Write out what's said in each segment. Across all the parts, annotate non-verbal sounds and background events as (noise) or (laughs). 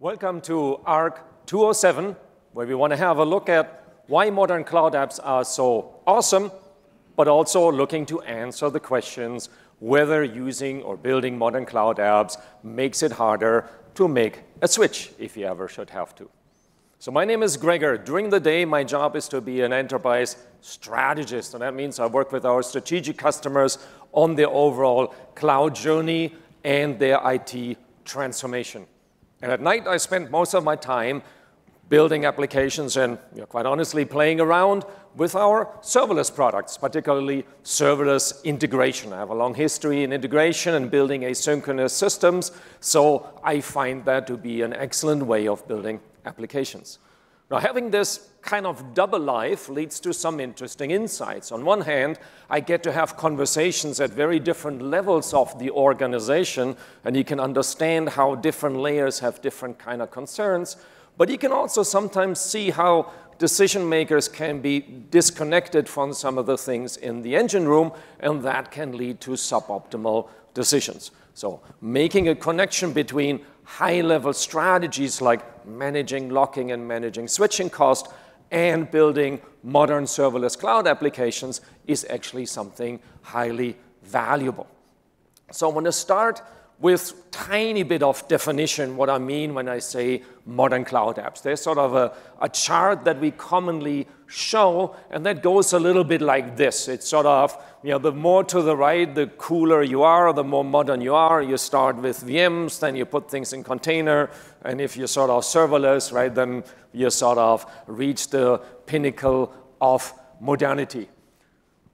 Welcome to ARC 207, where we want to have a look at why modern cloud apps are so awesome, but also looking to answer the questions whether using or building modern cloud apps makes it harder to make a switch if you ever should have to. So my name is Gregor. During the day, my job is to be an enterprise strategist, and that means I work with our strategic customers on their overall cloud journey and their IT transformation. And at night, I spend most of my time building applications and, you know, quite honestly, playing around with our serverless products, particularly serverless integration. I have a long history in integration and building asynchronous systems, so I find that to be an excellent way of building applications. Now, having this kind of double life leads to some interesting insights. On one hand, I get to have conversations at very different levels of the organization, and you can understand how different layers have different kind of concerns. But you can also sometimes see how decision makers can be disconnected from some of the things in the engine room, and that can lead to suboptimal decisions. So making a connection between high-level strategies like managing lock-in and managing switching cost and building modern serverless cloud applications is actually something highly valuable. So I want to start with tiny bit of definition what I mean when I say modern cloud apps. There's sort of a, a chart that we commonly show, and that goes a little bit like this. It's sort of, you know, the more to the right, the cooler you are, the more modern you are. You start with VMs, then you put things in container, and if you're sort of serverless, right, then you sort of reach the pinnacle of modernity.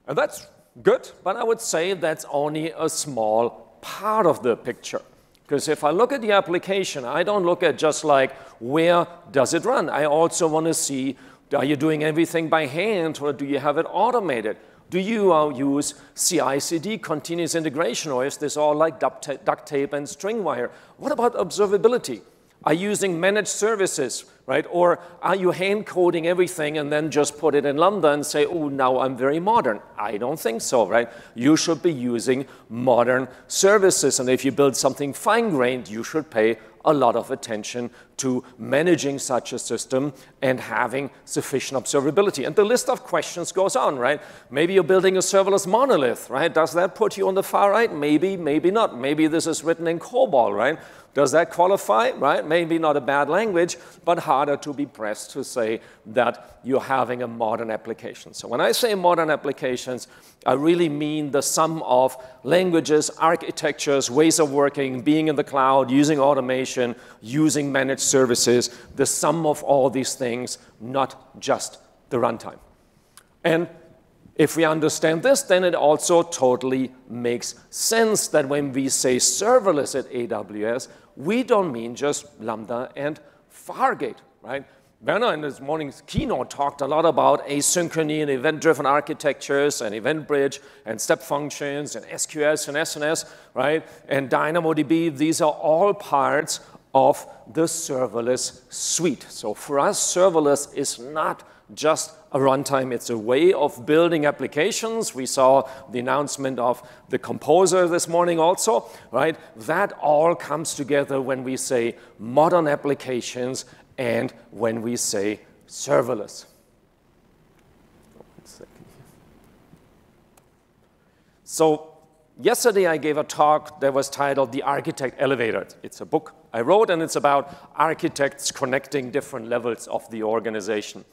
And that's good, but I would say that's only a small part of the picture. Because if I look at the application, I don't look at just like where does it run. I also want to see are you doing everything by hand or do you have it automated? Do you uh, use CI/CD, continuous integration, or is this all like duct, tape and string wire? What about observability? Are you using managed services, right? Or are you hand coding everything and then just put it in Lambda and say, oh, now I'm very modern? I don't think so, right? You should be using modern services. And if you build something fine grained, you should pay a lot of attention to managing such a system and having sufficient observability. And the list of questions goes on, right? Maybe you're building a serverless monolith, right? Does that put you on the far right? Maybe, maybe not. Maybe this is written in COBOL, right? Does that qualify, right? Maybe not a bad language, but harder to be pressed to say that you're having a modern application. So when I say modern applications, I really mean the sum of languages, architectures, ways of working, being in the cloud, using automation, using managed services, the sum of all these things, not just the runtime. And if we understand this, then it also totally makes sense that when we say serverless at AWS, we don't mean just Lambda and Fargate, right? Werner in this morning's keynote talked a lot about asynchrony and event-driven architectures and EventBridge and step functions and SQS and SNS, right? And DynamoDB, these are all parts of the serverless suite. So for us, serverless is not just a runtime. It's a way of building applications. We saw the announcement of the composer this morning also, right? That all comes together when we say modern applications and when we say serverless. So yesterday I gave a talk that was titled The Architect Elevator. It's a book I wrote and it's about architects connecting different levels of the organization.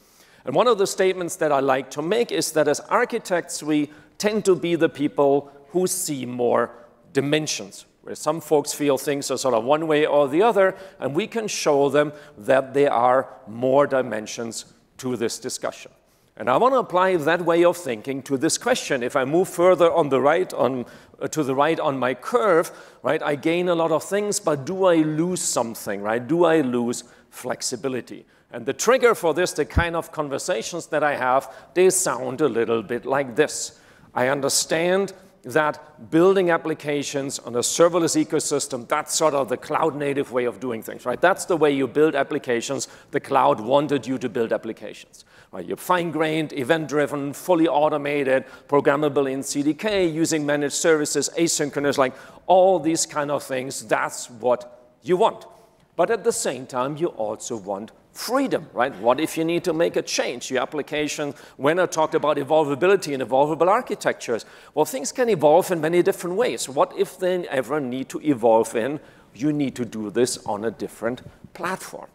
And one of the statements that I like to make is that as architects, we tend to be the people who see more dimensions, where some folks feel things are sort of one way or the other, and we can show them that there are more dimensions to this discussion. And I want to apply that way of thinking to this question. If I move further on the right, on, Uh, to the right on my curve, right, I gain a lot of things, but do I lose something, right? Do I lose flexibility? And the trigger for this, the kind of conversations that I have, they sound a little bit like this. I understand that building applications on a serverless ecosystem, that's sort of the cloud native way of doing things, right? That's the way you build applications. The cloud wanted you to build applications. Right? You're fine-grained, event-driven, fully automated, programmable in CDK, using managed services, asynchronous, like all these kind of things. That's what you want. But at the same time, you also want freedom, right? What if you need to make a change? Your application, when I talked about evolvability and evolvable architectures, well, things can evolve in many different ways. What if they ever need to evolve in? You need to do this on a different platform.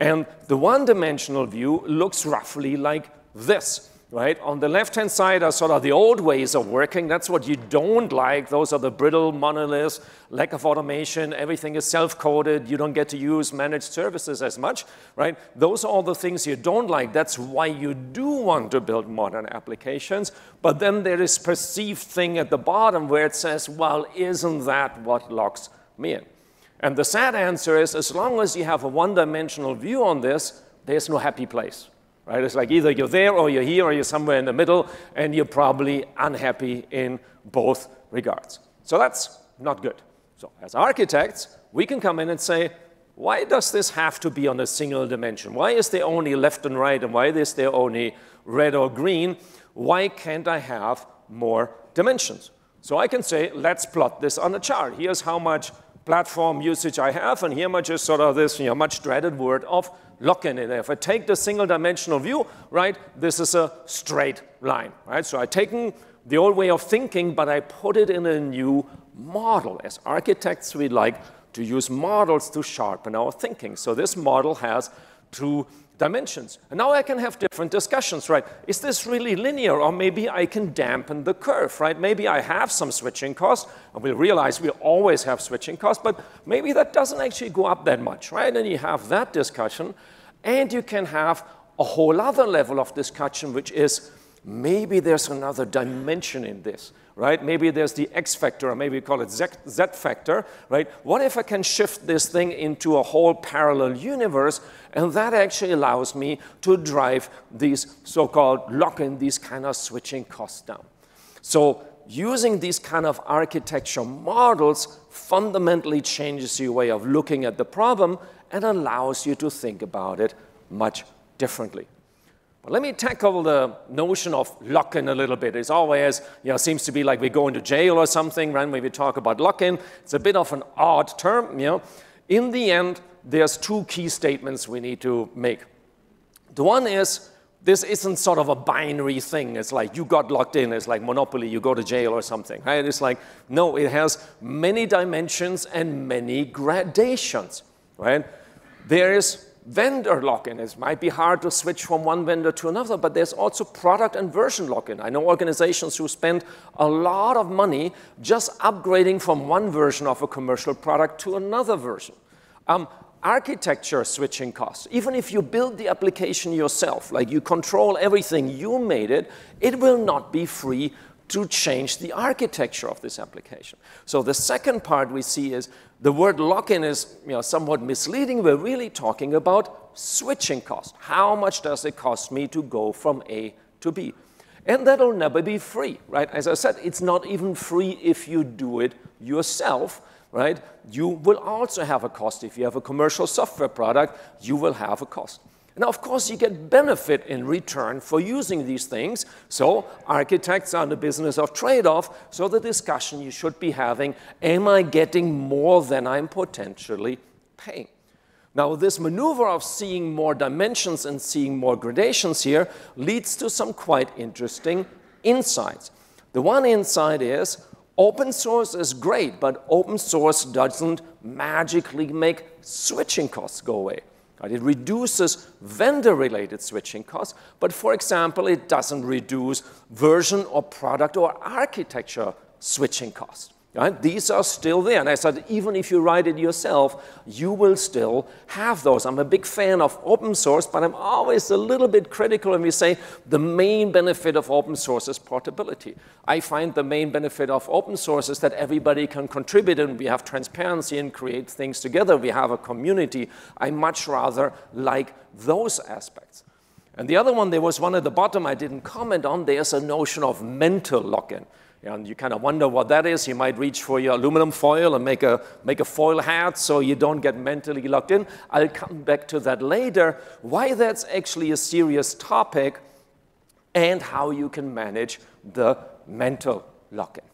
And the one-dimensional view looks roughly like this right? On the left-hand side are sort of the old ways of working. That's what you don't like. Those are the brittle monoliths, lack of automation, everything is self-coded, you don't get to use managed services as much, right? Those are all the things you don't like. That's why you do want to build modern applications. But then there is perceived thing at the bottom where it says, well, isn't that what locks me in? And the sad answer is, as long as you have a one-dimensional view on this, there's no happy place right? It's like either you're there or you're here or you're somewhere in the middle, and you're probably unhappy in both regards. So that's not good. So as architects, we can come in and say, why does this have to be on a single dimension? Why is there only left and right, and why is there only red or green? Why can't I have more dimensions? So I can say, let's plot this on a chart. Here's how much platform usage I have, and here much is sort of this you know, much dreaded word of lock-in. If I take the single dimensional view, right, this is a straight line, right? So I've taken the old way of thinking, but I put it in a new model. As architects, we like to use models to sharpen our thinking. So this model has two dimensions. And now I can have different discussions, right? Is this really linear or maybe I can dampen the curve, right? Maybe I have some switching costs and we'll realize we always have switching costs, but maybe that doesn't actually go up that much, right? And you have that discussion and you can have a whole other level of discussion, which is maybe there's another dimension in this right? Maybe there's the X factor, or maybe we call it Z, Z factor, right? What if I can shift this thing into a whole parallel universe, and that actually allows me to drive these so-called lock-in, these kind of switching costs down. So using these kind of architecture models fundamentally changes your way of looking at the problem and allows you to think about it much differently. But let me tackle the notion of lock-in a little bit. It's always, you know, seems to be like we go into jail or something, right? When we talk about lock-in, it's a bit of an odd term, you know. In the end, there's two key statements we need to make. The one is, this isn't sort of a binary thing. It's like you got locked in. It's like Monopoly, you go to jail or something, right? It's like, no, it has many dimensions and many gradations, right? There is vendor lock-in. It might be hard to switch from one vendor to another, but there's also product and version lock-in. I know organizations who spend a lot of money just upgrading from one version of a commercial product to another version. Um, architecture switching costs. Even if you build the application yourself, like you control everything, you made it, it will not be free to change the architecture of this application. So the second part we see is the word lock-in is you know, somewhat misleading. We're really talking about switching cost. How much does it cost me to go from A to B? And that'll never be free, right? As I said, it's not even free if you do it yourself, right? You will also have a cost. If you have a commercial software product, you will have a cost. Now, of course, you get benefit in return for using these things. So architects are in the business of trade-off. So the discussion you should be having, am I getting more than I'm potentially paying? Now, this maneuver of seeing more dimensions and seeing more gradations here leads to some quite interesting insights. The one insight is open source is great, but open source doesn't magically make switching costs go away. It reduces vendor-related switching costs, but for example, it doesn't reduce version or product or architecture switching costs. Right? These are still there. And I said, even if you write it yourself, you will still have those. I'm a big fan of open source, but I'm always a little bit critical when we say the main benefit of open source is portability. I find the main benefit of open source is that everybody can contribute and we have transparency and create things together. We have a community. I much rather like those aspects. And the other one, there was one at the bottom I didn't comment on. There's a notion of mental lock-in. And you kind of wonder what that is. You might reach for your aluminum foil and make a, make a foil hat so you don't get mentally locked in. I'll come back to that later, why that's actually a serious topic and how you can manage the mental lock-in.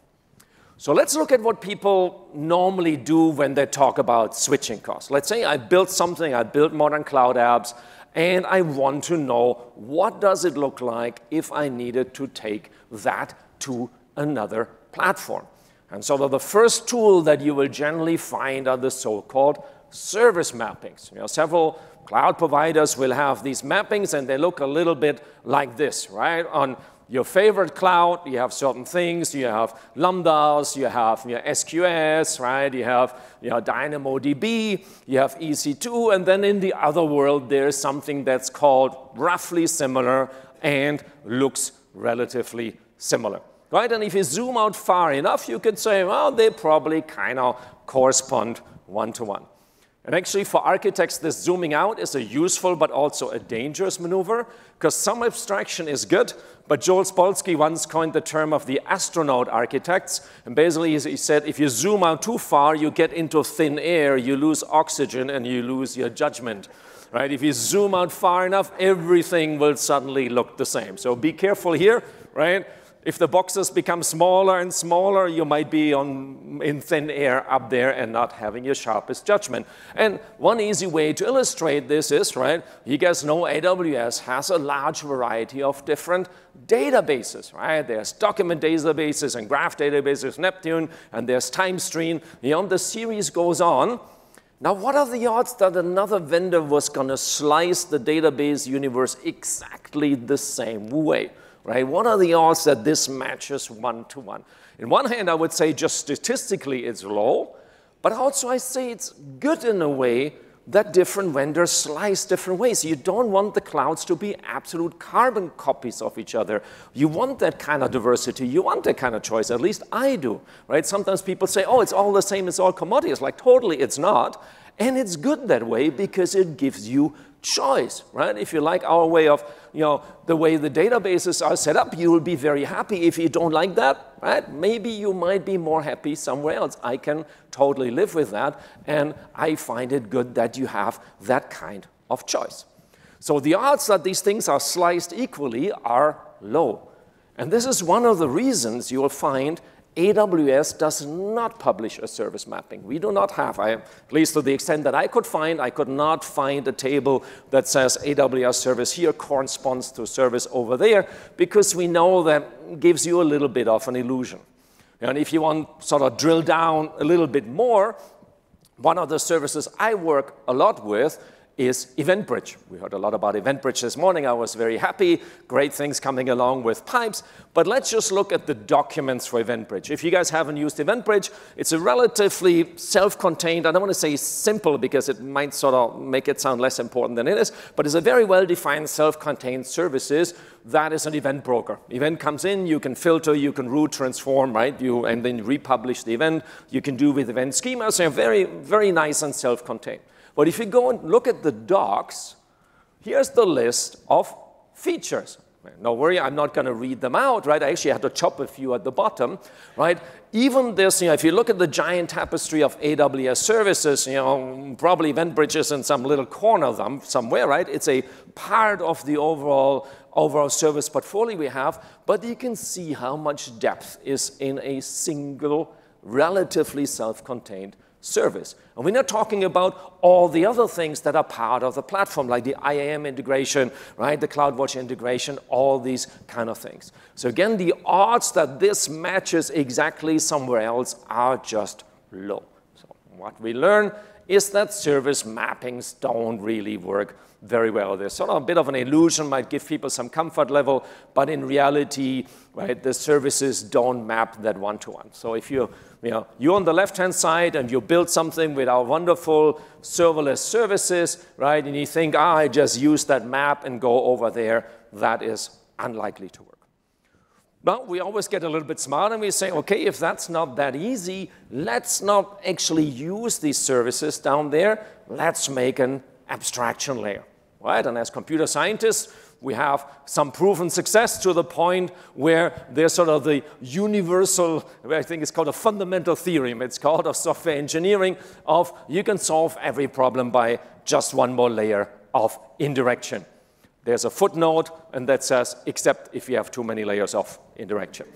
So let's look at what people normally do when they talk about switching costs. Let's say I built something, I built modern cloud apps, and I want to know what does it look like if I needed to take that to another platform. And so the first tool that you will generally find are the so-called service mappings. You know, several cloud providers will have these mappings and they look a little bit like this, right? On your favorite cloud, you have certain things. You have Lambdas, you have your SQS, right? You have your DynamoDB, you have EC2, and then in the other world, there's something that's called roughly similar and looks relatively similar, right? And if you zoom out far enough, you could say, well, they probably kind of correspond one-to-one. -one. And actually, for architects, this zooming out is a useful but also a dangerous maneuver because some abstraction is good. But Joel Spolsky once coined the term of the astronaut architects. And basically, he said if you zoom out too far, you get into thin air, you lose oxygen, and you lose your judgment. Right? If you zoom out far enough, everything will suddenly look the same. So be careful here, right? If the boxes become smaller and smaller, you might be on, in thin air up there and not having your sharpest judgment. And one easy way to illustrate this is, right, you guys know AWS has a large variety of different databases, right? There's document databases and graph databases, Neptune, and there's TimeStream. You know, the series goes on. Now, what are the odds that another vendor was going to slice the database universe exactly the same way? Right? What are the odds that this matches one to one? In one hand, I would say just statistically it's low, but also I say it's good in a way that different vendors slice different ways. You don't want the clouds to be absolute carbon copies of each other. You want that kind of diversity. You want that kind of choice. At least I do, right? Sometimes people say, oh, it's all the same, it's all commodities. Like, totally, it's not. And it's good that way because it gives you choice, right? If you like our way of, you know, the way the databases are set up, you will be very happy. If you don't like that, right, maybe you might be more happy somewhere else. I can totally live with that, and I find it good that you have that kind of choice. So the odds that these things are sliced equally are low. And this is one of the reasons you will find AWS does not publish a service mapping. We do not have, I, at least to the extent that I could find, I could not find a table that says AWS service here corresponds to service over there, because we know that gives you a little bit of an illusion. And if you want sort of drill down a little bit more, one of the services I work a lot with is EventBridge. We heard a lot about EventBridge this morning. I was very happy. Great things coming along with pipes. But let's just look at the documents for EventBridge. If you guys haven't used EventBridge, it's a relatively self-contained, I don't want to say simple because it might sort of make it sound less important than it is, but it's a very well-defined self-contained services that is an event broker. Event comes in, you can filter, you can route, transform, right? You, and then republish the event. You can do with event schemas. They're very, very nice and self-contained. But if you go and look at the docs, here's the list of features. No worry, I'm not going to read them out, right? I actually had to chop a few at the bottom, right? Even this, you know, if you look at the giant tapestry of AWS services, you know, probably EventBridges in some little corner of them somewhere, right? It's a part of the overall, overall service portfolio we have, but you can see how much depth is in a single, relatively self-contained service. And we're not talking about all the other things that are part of the platform, like the IAM integration, right, the CloudWatch integration, all these kind of things. So again, the odds that this matches exactly somewhere else are just low. So what we learn is that service mappings don't really work very well. There's sort of a bit of an illusion, might give people some comfort level, but in reality, right, the services don't map that one-to-one. -one. So if you, you know, you're on the left-hand side and you build something with our wonderful serverless services, right, and you think, ah, I just use that map and go over there, that is unlikely to work. But we always get a little bit smart and we say, okay, if that's not that easy, let's not actually use these services down there. Let's make an abstraction layer right? And as computer scientists, we have some proven success to the point where there's sort of the universal, I think it's called a fundamental theorem, it's called of software engineering, of you can solve every problem by just one more layer of indirection. There's a footnote, and that says, except if you have too many layers of indirection.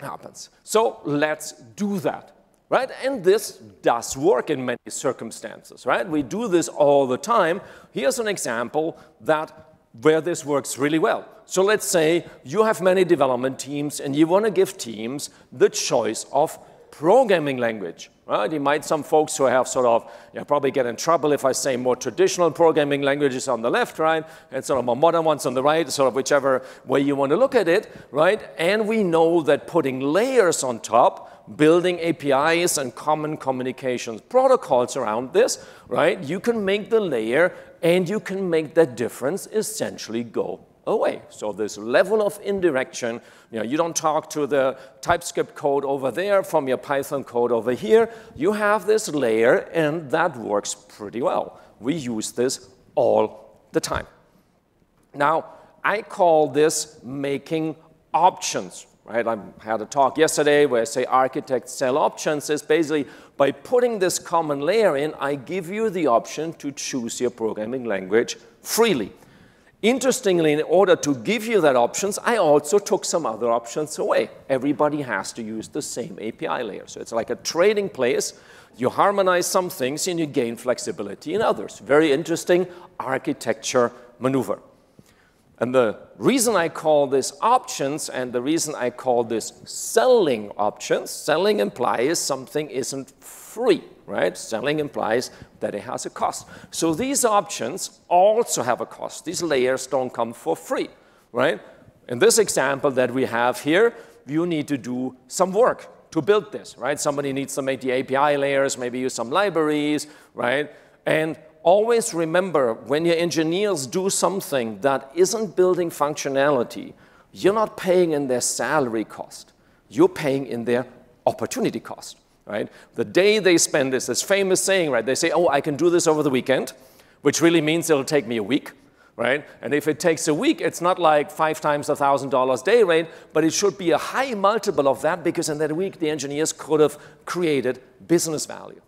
happens. So let's do that, right? And this does work in many circumstances, right? We do this all the time. Here's an example that where this works really well. So let's say you have many development teams and you want to give teams the choice of programming language. Right? You might, some folks who have sort of, you know, probably get in trouble if I say more traditional programming languages on the left, right? And sort of more modern ones on the right, sort of whichever way you want to look at it, right? And we know that putting layers on top, building APIs and common communications protocols around this, right? You can make the layer and you can make that difference essentially go away. So this level of indirection, you know, you don't talk to the TypeScript code over there from your Python code over here. You have this layer, and that works pretty well. We use this all the time. Now, I call this making options, right? I had a talk yesterday where I say architects sell options is basically by putting this common layer in, I give you the option to choose your programming language freely. Interestingly, in order to give you that options, I also took some other options away. Everybody has to use the same API layer. So it's like a trading place. You harmonize some things and you gain flexibility in others. Very interesting architecture maneuver. And the reason I call this options and the reason I call this selling options, selling implies something isn't free right? Selling implies that it has a cost. So these options also have a cost. These layers don't come for free, right? In this example that we have here, you need to do some work to build this, right? Somebody needs to make the API layers, maybe use some libraries, right? And always remember when your engineers do something that isn't building functionality, you're not paying in their salary cost. You're paying in their opportunity cost right? The day they spend this, this famous saying, right? They say, oh, I can do this over the weekend, which really means it'll take me a week, right? And if it takes a week, it's not like five times a $1,000 day rate, but it should be a high multiple of that because in that week, the engineers could have created business value.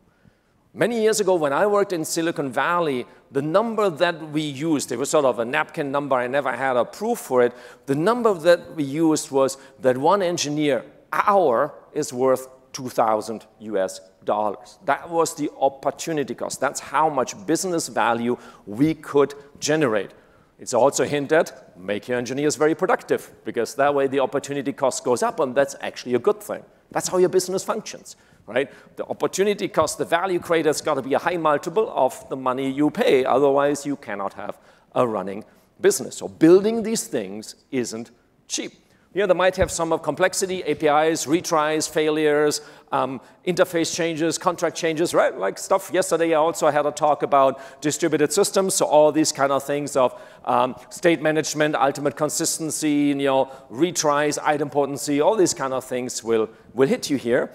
Many years ago, when I worked in Silicon Valley, the number that we used, it was sort of a napkin number, I never had a proof for it. The number that we used was that one engineer hour is worth 2,000 US dollars. That was the opportunity cost. That's how much business value we could generate. It's also hinted, make your engineers very productive, because that way the opportunity cost goes up, and that's actually a good thing. That's how your business functions, right? The opportunity cost, the value creator's got to be a high multiple of the money you pay, otherwise you cannot have a running business. So building these things isn't cheap. You know, they might have some of complexity, APIs, retries, failures, um, interface changes, contract changes, right? Like stuff yesterday, I also had a talk about distributed systems, so all these kind of things of um, state management, ultimate consistency, you know, retries, idempotency, all these kind of things will, will hit you here.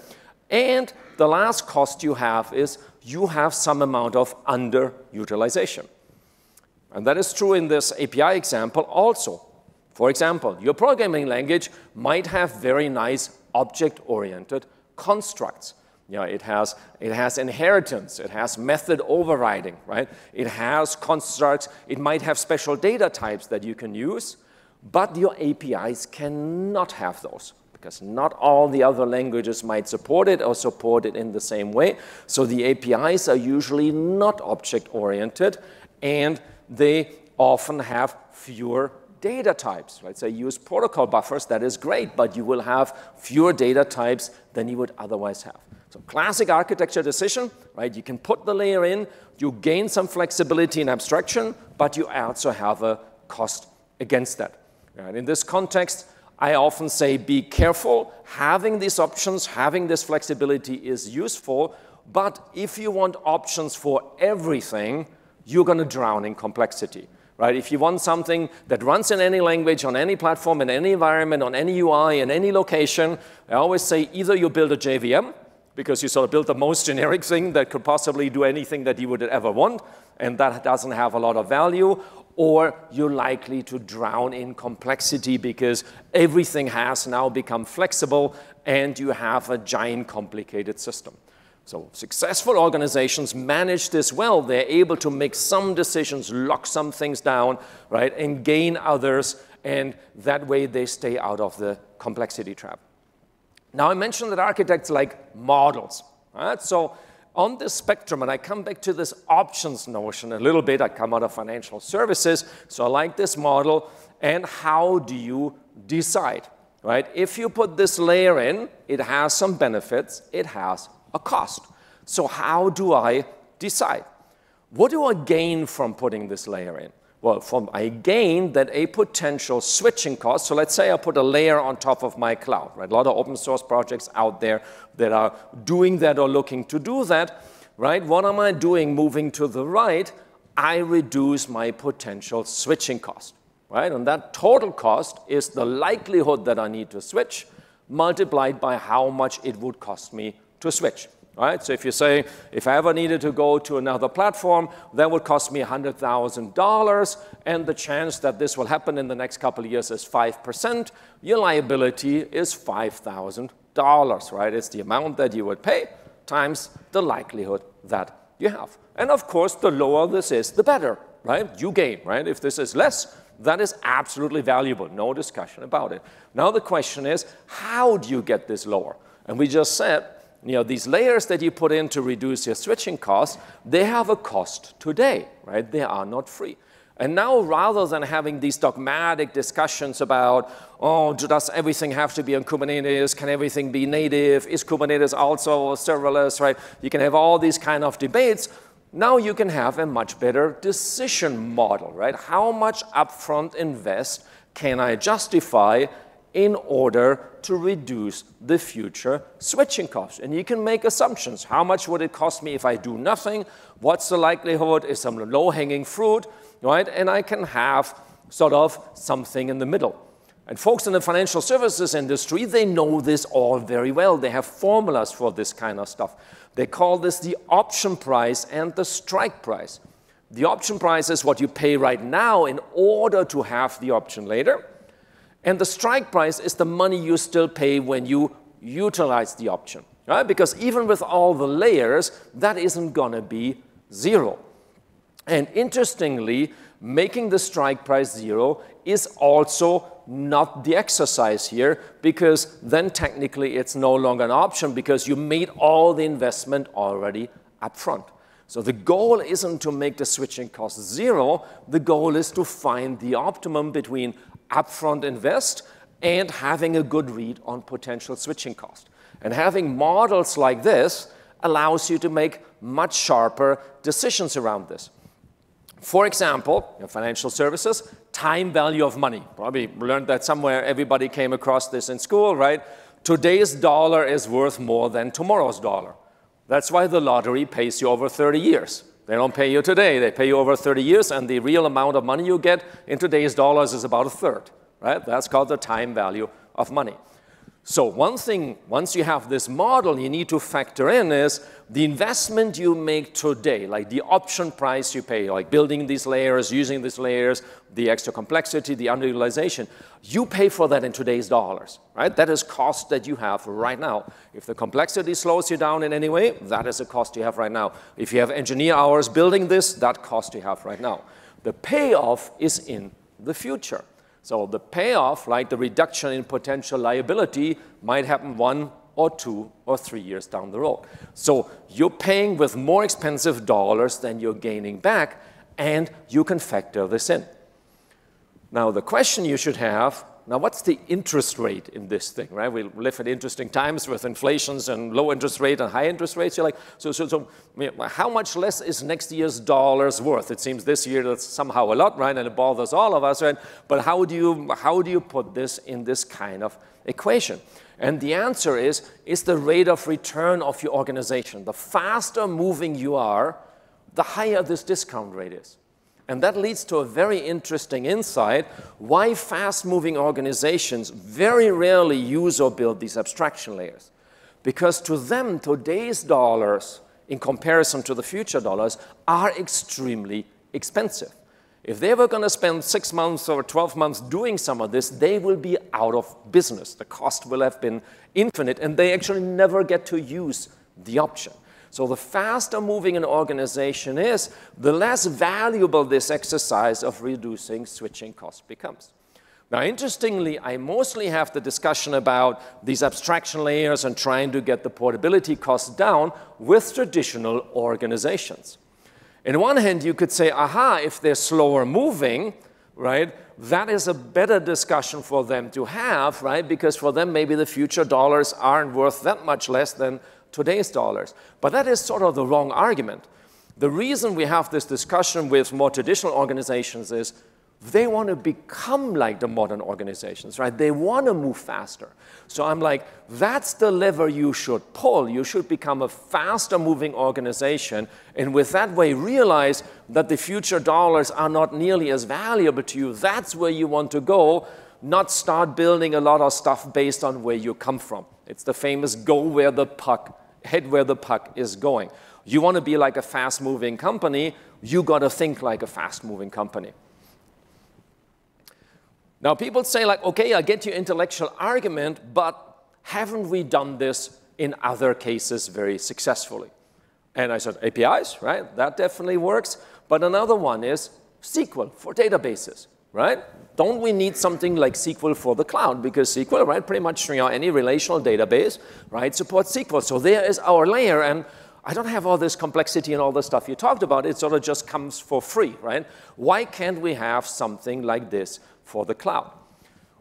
And the last cost you have is you have some amount of underutilization. And that is true in this API example also. For example, your programming language might have very nice object-oriented constructs. You know, it has, it has inheritance, it has method overriding, right? It has constructs, it might have special data types that you can use, but your APIs cannot have those because not all the other languages might support it or support it in the same way. So the APIs are usually not object-oriented and they often have fewer data types, right? So use protocol buffers, that is great, but you will have fewer data types than you would otherwise have. So classic architecture decision, right? You can put the layer in, you gain some flexibility in abstraction, but you also have a cost against that. And in this context, I often say be careful. Having these options, having this flexibility is useful, but if you want options for everything, you're going to drown in complexity right? If you want something that runs in any language, on any platform, in any environment, on any UI, in any location, I always say either you build a JVM, because you sort of build the most generic thing that could possibly do anything that you would ever want, and that doesn't have a lot of value, or you're likely to drown in complexity because everything has now become flexible and you have a giant complicated system. So successful organizations manage this well. They're able to make some decisions, lock some things down, right, and gain others, and that way they stay out of the complexity trap. Now, I mentioned that architects like models. Right? So on this spectrum, and I come back to this options notion a little bit. I come out of financial services, so I like this model. And how do you decide? Right? If you put this layer in, it has some benefits, it has a cost. So how do I decide? What do I gain from putting this layer in? Well, from I gain that a potential switching cost. So let's say I put a layer on top of my cloud, right? A lot of open source projects out there that are doing that or looking to do that, right? What am I doing moving to the right? I reduce my potential switching cost, right? And that total cost is the likelihood that I need to switch multiplied by how much it would cost me to switch right? So if you say, if I ever needed to go to another platform, that would cost me $100,000, and the chance that this will happen in the next couple of years is 5%, your liability is $5,000, right? It's the amount that you would pay times the likelihood that you have. And of course, the lower this is, the better, right? You gain, right? If this is less, that is absolutely valuable, no discussion about it. Now the question is, how do you get this lower? And we just said you know, these layers that you put in to reduce your switching costs, they have a cost today, right? They are not free. And now, rather than having these dogmatic discussions about, oh, does everything have to be on Kubernetes? Can everything be native? Is Kubernetes also serverless, right? You can have all these kind of debates. Now you can have a much better decision model, right? How much upfront invest can I justify in order to reduce the future switching costs. And you can make assumptions. How much would it cost me if I do nothing? What's the likelihood? Is some low-hanging fruit, right? And I can have sort of something in the middle. And folks in the financial services industry, they know this all very well. They have formulas for this kind of stuff. They call this the option price and the strike price. The option price is what you pay right now in order to have the option later. And the strike price is the money you still pay when you utilize the option, right? Because even with all the layers, that isn't going to be zero. And interestingly, making the strike price zero is also not the exercise here because then technically it's no longer an option because you made all the investment already upfront. So the goal isn't to make the switching cost zero. The goal is to find the optimum between upfront invest and having a good read on potential switching cost. And having models like this allows you to make much sharper decisions around this. For example, in financial services, time value of money. Probably learned that somewhere, everybody came across this in school, right? Today's dollar is worth more than tomorrow's dollar. That's why the lottery pays you over 30 years. They don't pay you today, they pay you over 30 years, and the real amount of money you get in today's dollars is about a third, right? That's called the time value of money. So one thing, once you have this model, you need to factor in is the investment you make today, like the option price you pay, like building these layers, using these layers, the extra complexity, the underutilization, you pay for that in today's dollars, right? That is cost that you have right now. If the complexity slows you down in any way, that is a cost you have right now. If you have engineer hours building this, that cost you have right now. The payoff is in the future. So the payoff, like the reduction in potential liability, might happen one or two or three years down the road. So you're paying with more expensive dollars than you're gaining back, and you can factor this in. Now, the question you should have now, what's the interest rate in this thing, right? We live in interesting times with inflations and low interest rate and high interest rates. You're like, so, so, so how much less is next year's dollars worth? It seems this year that's somehow a lot, right? And it bothers all of us, right? But how do you, how do you put this in this kind of equation? And the answer is, is the rate of return of your organization. The faster moving you are, the higher this discount rate is. And that leads to a very interesting insight why fast moving organizations very rarely use or build these abstraction layers. Because to them, today's dollars, in comparison to the future dollars, are extremely expensive. If they were going to spend six months or 12 months doing some of this, they will be out of business. The cost will have been infinite, and they actually never get to use the option. So the faster moving an organization is, the less valuable this exercise of reducing switching costs becomes. Now, interestingly, I mostly have the discussion about these abstraction layers and trying to get the portability costs down with traditional organizations. In one hand, you could say, aha, if they're slower moving, right, that is a better discussion for them to have, right, because for them, maybe the future dollars aren't worth that much less than today's dollars. But that is sort of the wrong argument. The reason we have this discussion with more traditional organizations is they want to become like the modern organizations, right? They want to move faster. So I'm like, that's the lever you should pull. You should become a faster moving organization. And with that way, realize that the future dollars are not nearly as valuable to you. That's where you want to go, not start building a lot of stuff based on where you come from. It's the famous go where the puck, head where the puck is going. You want to be like a fast moving company, you got to think like a fast moving company. Now, people say, like, okay, I get your intellectual argument, but haven't we done this in other cases very successfully? And I said, APIs, right? That definitely works. But another one is SQL for databases, right? Don't we need something like SQL for the cloud? Because SQL, right, pretty much you know, any relational database, right, supports SQL. So there is our layer, and I don't have all this complexity and all the stuff you talked about. It sort of just comes for free, right? Why can't we have something like this for the cloud?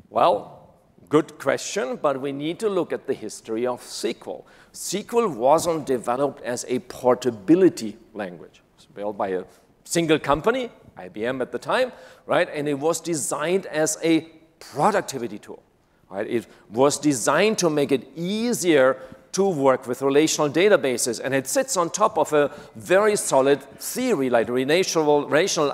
Well, good question, but we need to look at the history of SQL. SQL wasn't developed as a portability language. It was built by a single company, IBM at the time, right? And it was designed as a productivity tool. Right? It was designed to make it easier to work with relational databases. And it sits on top of a very solid theory like relational,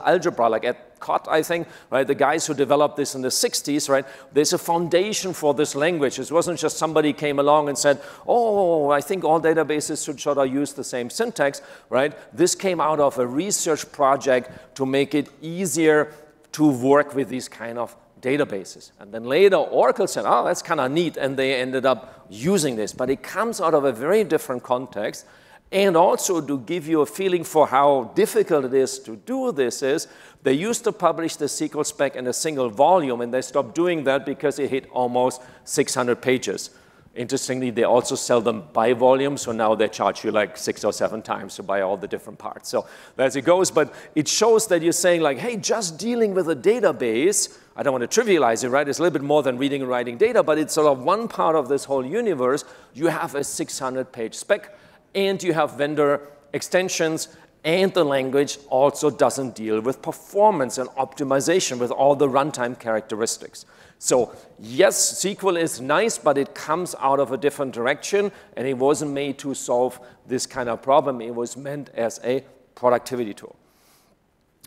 algebra, like at Codd, I think, right? The guys who developed this in the 60s, right? There's a foundation for this language. It wasn't just somebody came along and said, oh, I think all databases should sort of use the same syntax, right? This came out of a research project to make it easier to work with these kind of databases. And then later, Oracle said, oh, that's kind of neat, and they ended up using this. But it comes out of a very different context. And also to give you a feeling for how difficult it is to do this is, they used to publish the SQL spec in a single volume, and they stopped doing that because it hit almost 600 pages. Interestingly, they also sell them by volume, so now they charge you like six or seven times to buy all the different parts. So as it goes, but it shows that you're saying like, hey, just dealing with a database, I don't want to trivialize it, right? It's a little bit more than reading and writing data, but it's sort of one part of this whole universe. You have a 600 page spec, and you have vendor extensions, and the language also doesn't deal with performance and optimization with all the runtime characteristics. So yes, SQL is nice, but it comes out of a different direction, and it wasn't made to solve this kind of problem. It was meant as a productivity tool.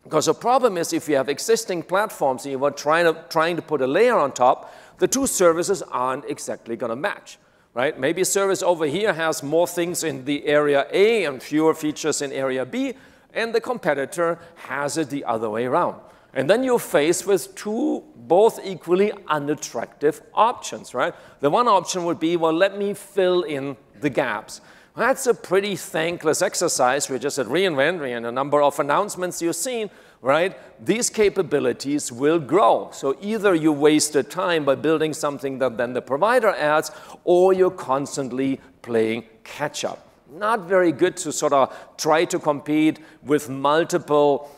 Because the problem is if you have existing platforms and you are trying to, trying to put a layer on top, the two services aren't exactly going to match. Right? Maybe service over here has more things in the area A and fewer features in area B, and the competitor has it the other way around. And then you're faced with two both equally unattractive options, right? The one option would be, well, let me fill in the gaps. That's a pretty thankless exercise. We're just at re:Invent and a number of announcements you've seen, right? These capabilities will grow. So either you wasted time by building something that then the provider adds, or you're constantly playing catch up. Not very good to sort of try to compete with multiple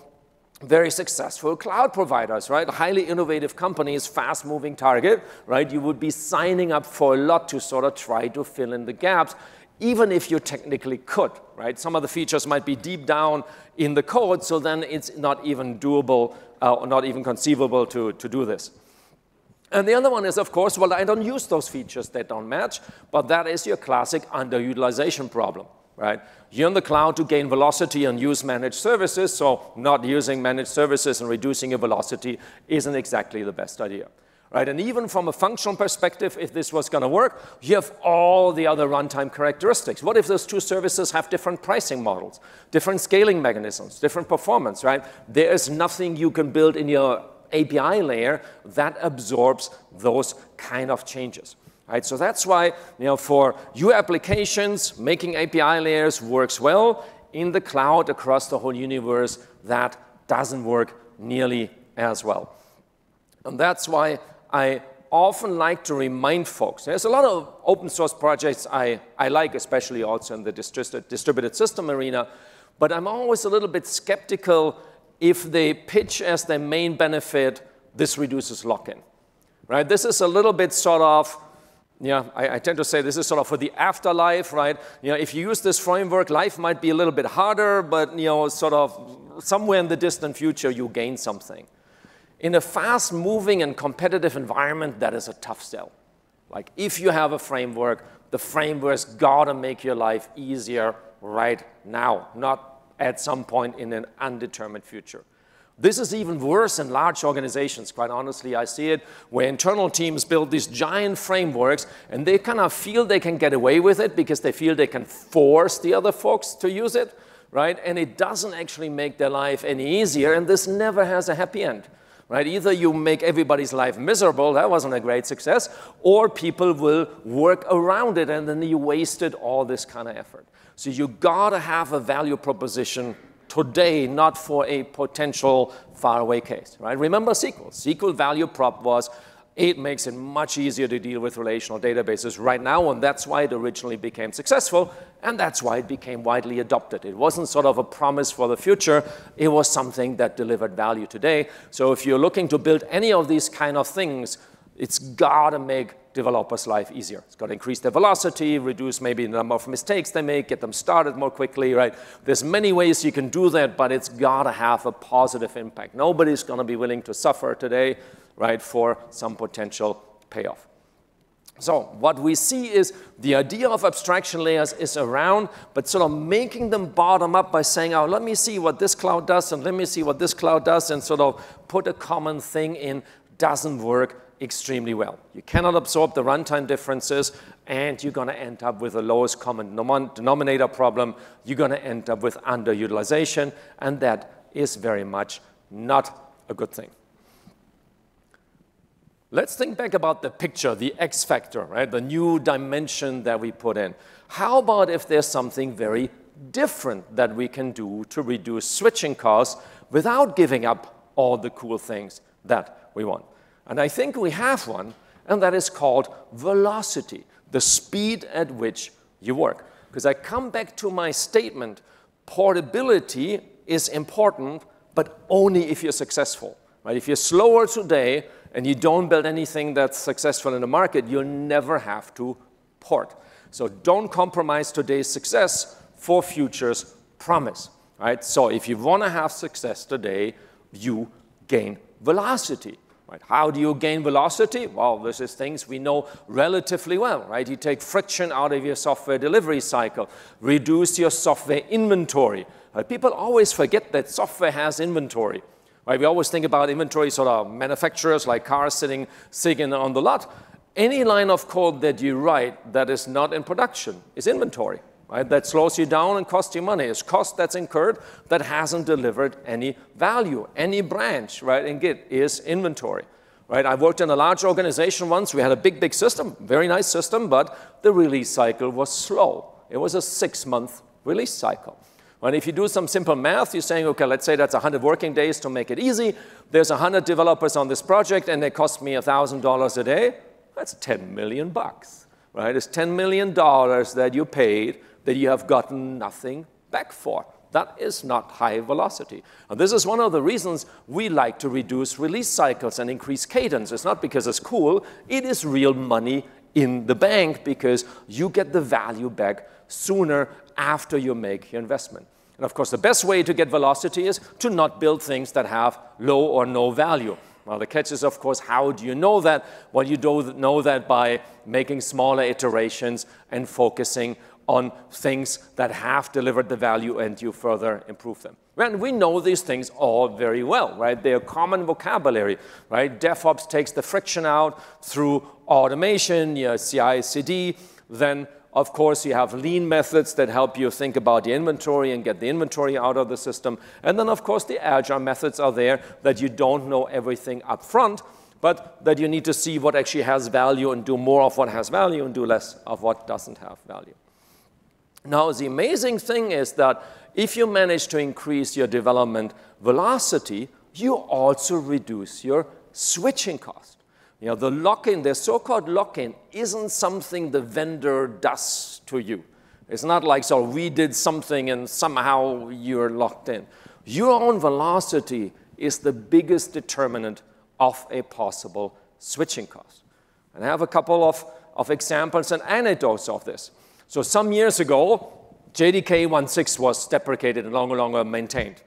very successful cloud providers, right? Highly innovative companies, fast moving target, right? You would be signing up for a lot to sort of try to fill in the gaps, even if you technically could, right? Some of the features might be deep down in the code, so then it's not even doable uh, or not even conceivable to, to do this. And the other one is, of course, well, I don't use those features that don't match, but that is your classic underutilization problem right? You're in the cloud to gain velocity and use managed services, so not using managed services and reducing your velocity isn't exactly the best idea. Right? And even from a functional perspective, if this was going to work, you have all the other runtime characteristics. What if those two services have different pricing models, different scaling mechanisms, different performance, right? There is nothing you can build in your API layer that absorbs those kind of changes. Right, so that's why you know, for your applications, making API layers works well. In the cloud across the whole universe, that doesn't work nearly as well. And that's why I often like to remind folks, there's a lot of open source projects I, I like, especially also in the distributed system arena, but I'm always a little bit skeptical if they pitch as their main benefit, this reduces lock-in, right? This is a little bit sort of, yeah, I, I, tend to say this is sort of for the afterlife, right? You know, if you use this framework, life might be a little bit harder, but, you know, sort of somewhere in the distant future, you gain something. In a fast-moving and competitive environment, that is a tough sell. Like, if you have a framework, the framework's got to make your life easier right now, not at some point in an undetermined future. This is even worse in large organizations, quite honestly. I see it where internal teams build these giant frameworks and they kind of feel they can get away with it because they feel they can force the other folks to use it, right? And it doesn't actually make their life any easier, and this never has a happy end. Right? Either you make everybody's life miserable, that wasn't a great success, or people will work around it and then you wasted all this kind of effort. So you gotta have a value proposition today, not for a potential faraway case, right? Remember SQL. SQL value prop was it makes it much easier to deal with relational databases right now, and that's why it originally became successful, and that's why it became widely adopted. It wasn't sort of a promise for the future, it was something that delivered value today. So if you're looking to build any of these kind of things, it's gotta make developers' life easier. It's got to increase their velocity, reduce maybe the number of mistakes they make, get them started more quickly, right? There's many ways you can do that, but it's got to have a positive impact. Nobody's going to be willing to suffer today, right, for some potential payoff. So what we see is the idea of abstraction layers is around, but sort of making them bottom up by saying, oh, let me see what this cloud does and let me see what this cloud does and sort of put a common thing in doesn't work extremely well. You cannot absorb the runtime differences, and you're going to end up with the lowest common denominator problem. You're going to end up with underutilization, and that is very much not a good thing. Let's think back about the picture, the X factor, right? The new dimension that we put in. How about if there's something very different that we can do to reduce switching costs without giving up all the cool things that we want? And I think we have one, and that is called velocity, the speed at which you work. Because I come back to my statement, portability is important, but only if you're successful. Right? If you're slower today and you don't build anything that's successful in the market, you'll never have to port. So don't compromise today's success for future's promise. Right? So if you want to have success today, you gain velocity. Right? How do you gain velocity? Well, this is things we know relatively well, right? You take friction out of your software delivery cycle, reduce your software inventory. Right? People always forget that software has inventory. Right? We always think about inventory sort of manufacturers like cars sitting, sitting on the lot. Any line of code that you write that is not in production is inventory. Right? That slows you down and costs you money. It's cost that's incurred that hasn't delivered any value. Any branch, right, in Git is inventory. Right? I worked in a large organization once. We had a big, big system, very nice system, but the release cycle was slow. It was a six-month release cycle. And if you do some simple math, you're saying, okay, let's say that's 100 working days to make it easy. There's 100 developers on this project, and they cost me $1,000 a day. That's 10 million bucks, right? It's $10 million that you paid that you have gotten nothing back for. That is not high velocity. And this is one of the reasons we like to reduce release cycles and increase cadence. It's not because it's cool, it is real money in the bank because you get the value back sooner after you make your investment. And of course, the best way to get velocity is to not build things that have low or no value. Well, the catch is, of course, how do you know that? Well, you don't know that by making smaller iterations and focusing on things that have delivered the value and you further improve them. And we know these things all very well, right? They're common vocabulary, right? DevOps takes the friction out through automation, you know, CI, CD. Then, of course, you have lean methods that help you think about the inventory and get the inventory out of the system. And then, of course, the agile methods are there that you don't know everything up front, but that you need to see what actually has value and do more of what has value and do less of what doesn't have value. Now, the amazing thing is that if you manage to increase your development velocity, you also reduce your switching cost. You know, the lock-in, the so-called lock-in, isn't something the vendor does to you. It's not like, so we did something and somehow you're locked in. Your own velocity is the biggest determinant of a possible switching cost. And I have a couple of, of examples and anecdotes of this. So some years ago, JDK 1.6 was deprecated and no longer maintained.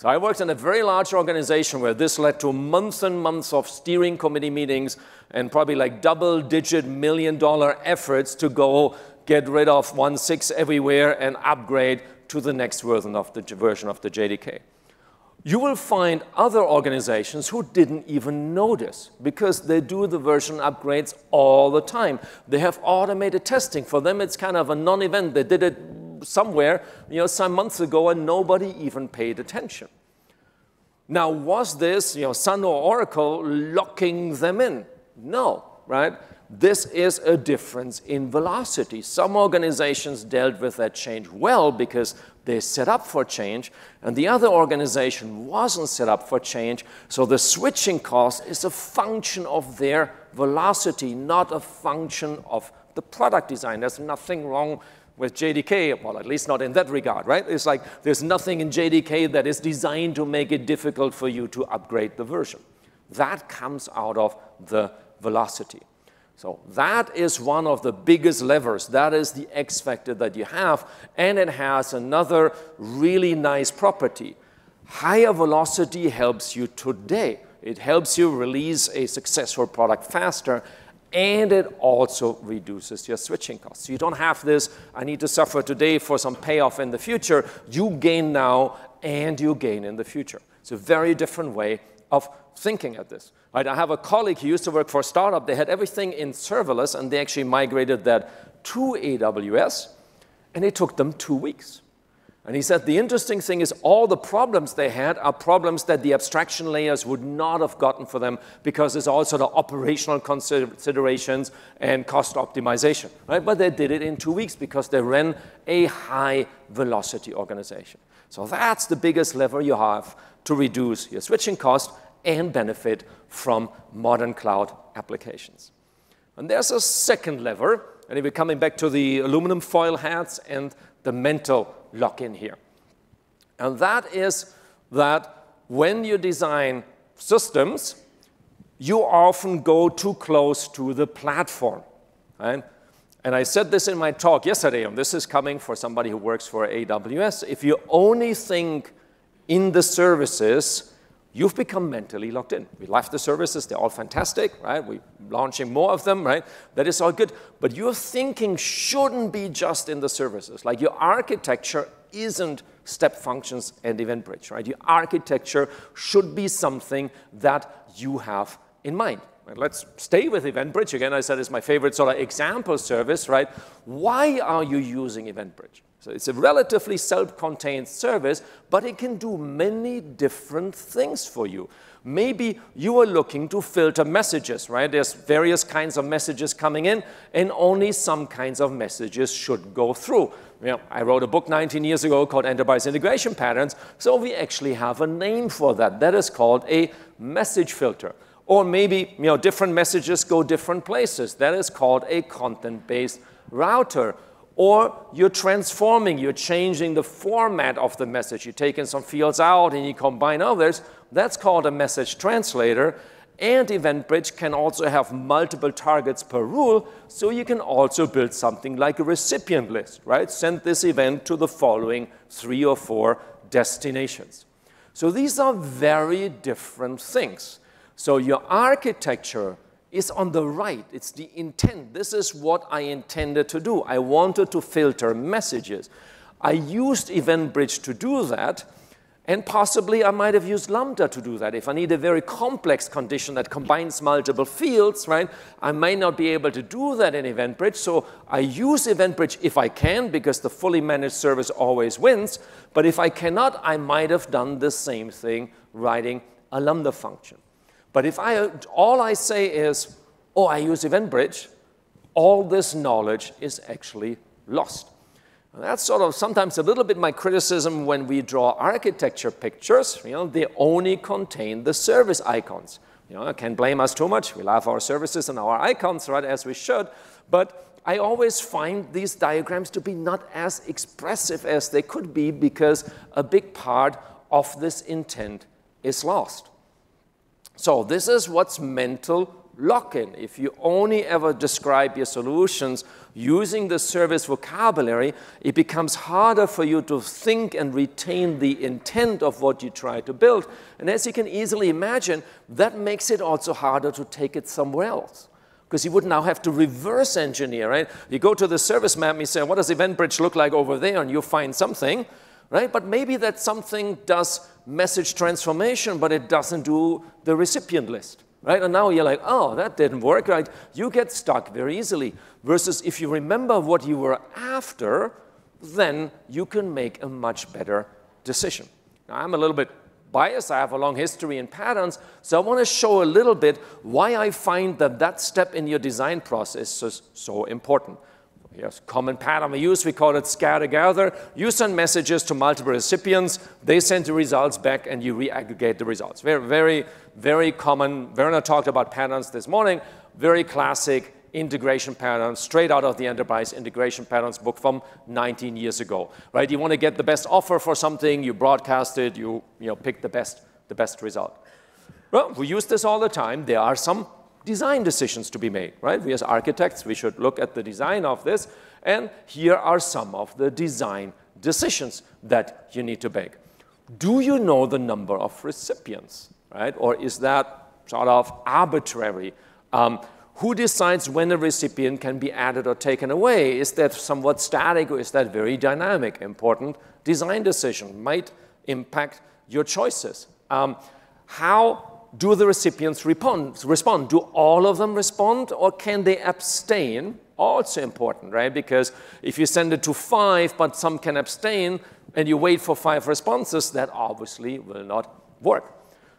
So I worked in a very large organization where this led to months and months of steering committee meetings and probably like double digit million dollar efforts to go get rid of 1.6 everywhere and upgrade to the next version of the version of the JDK. You will find other organizations who didn't even notice because they do the version upgrades all the time. They have automated testing. For them, it's kind of a non-event. They did it somewhere, you know, some months ago and nobody even paid attention. Now, was this, you know, Sun or Oracle locking them in? No, right? This is a difference in velocity. Some organizations dealt with that change well because they set up for change, and the other organization wasn't set up for change, so the switching cost is a function of their velocity, not a function of the product design. There's nothing wrong with JDK, well, at least not in that regard, right? It's like there's nothing in JDK that is designed to make it difficult for you to upgrade the version. That comes out of the velocity. So that is one of the biggest levers. That is the X factor that you have. And it has another really nice property. Higher velocity helps you today. It helps you release a successful product faster and it also reduces your switching costs. You don't have this, I need to suffer today for some payoff in the future. You gain now and you gain in the future. It's a very different way of thinking at this. Right? I have a colleague who used to work for a startup. They had everything in serverless and they actually migrated that to AWS and it took them two weeks. And he said the interesting thing is all the problems they had are problems that the abstraction layers would not have gotten for them because there's also the operational considerations and cost optimization, right? But they did it in two weeks because they ran a high velocity organization. So that's the biggest lever you have to reduce your switching cost and benefit from modern cloud applications. And there's a second lever, and if we're coming back to the aluminum foil hats and the mental lock-in here. And that is that when you design systems, you often go too close to the platform. Right? And I said this in my talk yesterday, and this is coming for somebody who works for AWS. If you only think in the services, you've become mentally locked in. We love the services, they're all fantastic, right? We're launching more of them, right? That is all good. But your thinking shouldn't be just in the services. Like your architecture isn't step functions and EventBridge, right? Your architecture should be something that you have in mind. Let's stay with EventBridge. Again, I said it's my favorite sort of example service, right? Why are you using EventBridge? So it's a relatively self-contained service, but it can do many different things for you. Maybe you are looking to filter messages, right? There's various kinds of messages coming in, and only some kinds of messages should go through. You know, I wrote a book 19 years ago called Enterprise Integration Patterns, so we actually have a name for that. That is called a message filter. Or maybe you know, different messages go different places. That is called a content-based router or you're transforming, you're changing the format of the message. You're taking some fields out and you combine others. That's called a message translator. And EventBridge can also have multiple targets per rule, so you can also build something like a recipient list, right? Send this event to the following three or four destinations. So these are very different things. So your architecture is on the right. It's the intent. This is what I intended to do. I wanted to filter messages. I used EventBridge to do that, and possibly I might have used Lambda to do that. If I need a very complex condition that combines multiple fields, right, I might not be able to do that in EventBridge. So I use EventBridge if I can, because the fully managed service always wins. But if I cannot, I might have done the same thing writing a Lambda function. But if I, all I say is, oh, I use EventBridge, all this knowledge is actually lost. And that's sort of sometimes a little bit my criticism when we draw architecture pictures. You know, they only contain the service icons. You know, I can't blame us too much. We love our services and our icons, right, as we should. But I always find these diagrams to be not as expressive as they could be because a big part of this intent is lost. So this is what's mental lock-in. If you only ever describe your solutions using the service vocabulary, it becomes harder for you to think and retain the intent of what you try to build. And as you can easily imagine, that makes it also harder to take it somewhere else. Because you would now have to reverse engineer, right? You go to the service map and you say, what does EventBridge look like over there? And you find something right? But maybe that something does message transformation, but it doesn't do the recipient list, right? And now you're like, oh, that didn't work, right? You get stuck very easily. Versus if you remember what you were after, then you can make a much better decision. Now, I'm a little bit biased. I have a long history in patterns, so I want to show a little bit why I find that that step in your design process is so important. Yes, common pattern we use, we call it scatter gather. You send messages to multiple recipients, they send the results back and you re-aggregate the results. Very, very, very common. Werner talked about patterns this morning. Very classic integration patterns, straight out of the enterprise integration patterns book from 19 years ago. Right? You want to get the best offer for something, you broadcast it, you, you know, pick the best, the best result. Well, we use this all the time. There are some design decisions to be made, right? We as architects, we should look at the design of this, and here are some of the design decisions that you need to make. Do you know the number of recipients, right? Or is that sort of arbitrary? Um, who decides when a recipient can be added or taken away? Is that somewhat static or is that very dynamic? Important design decision might impact your choices. Um, how do the recipients respond? Do all of them respond or can they abstain? Also important, right? Because if you send it to five, but some can abstain, and you wait for five responses, that obviously will not work.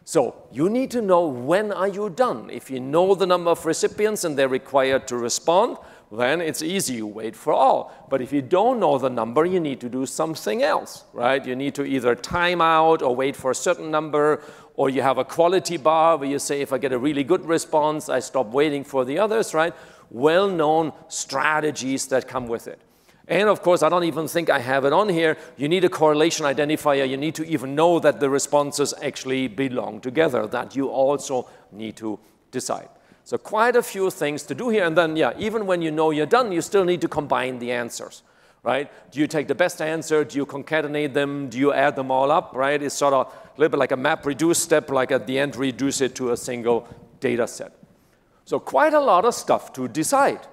So you need to know when are you done. If you know the number of recipients and they're required to respond, then it's easy, you wait for all. But if you don't know the number, you need to do something else, right? You need to either time out or wait for a certain number, or you have a quality bar where you say, if I get a really good response, I stop waiting for the others, right? Well-known strategies that come with it. And of course, I don't even think I have it on here. You need a correlation identifier. You need to even know that the responses actually belong together, that you also need to decide. So quite a few things to do here. And then, yeah, even when you know you're done, you still need to combine the answers, right? Do you take the best answer? Do you concatenate them? Do you add them all up, right? It's sort of a little bit like a map reduce step, like at the end, reduce it to a single data set. So quite a lot of stuff to decide.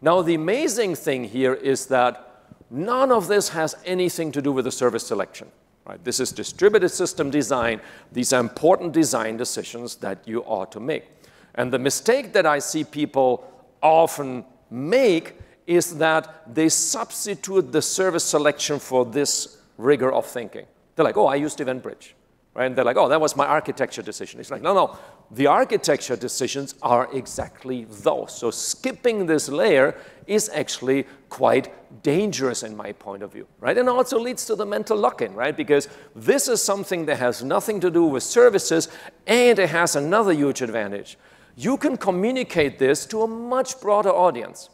Now, the amazing thing here is that none of this has anything to do with the service selection. Right? This is distributed system design. These are important design decisions that you ought to make. And the mistake that I see people often make is that they substitute the service selection for this rigor of thinking. They're like, oh, I used EventBridge. Right? And they're like, oh, that was my architecture decision. It's like, no, no, the architecture decisions are exactly those. So skipping this layer is actually quite dangerous in my point of view, right? And also leads to the mental lock-in, right? Because this is something that has nothing to do with services and it has another huge advantage you can communicate this to a much broader audience.